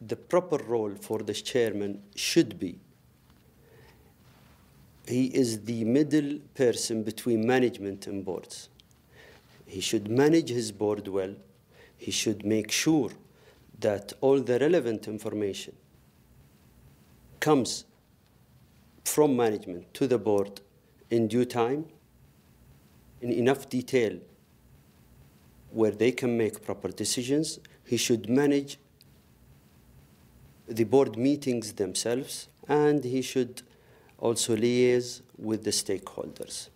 The proper role for the chairman should be he is the middle person between management and boards. He should manage his board well. He should make sure that all the relevant information comes from management to the board in due time, in enough detail where they can make proper decisions. He should manage the board meetings themselves and he should also liaise with the stakeholders.